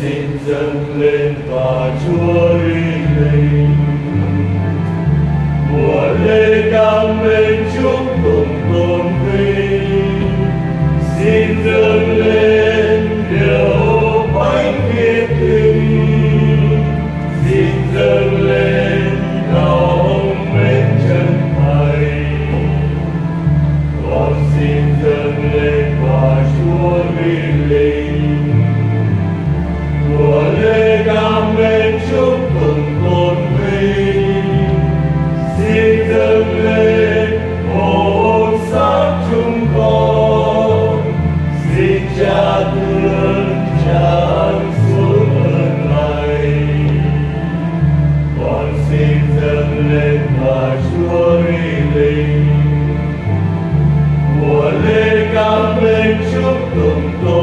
xin dâng lên và Chúa dum dum dum.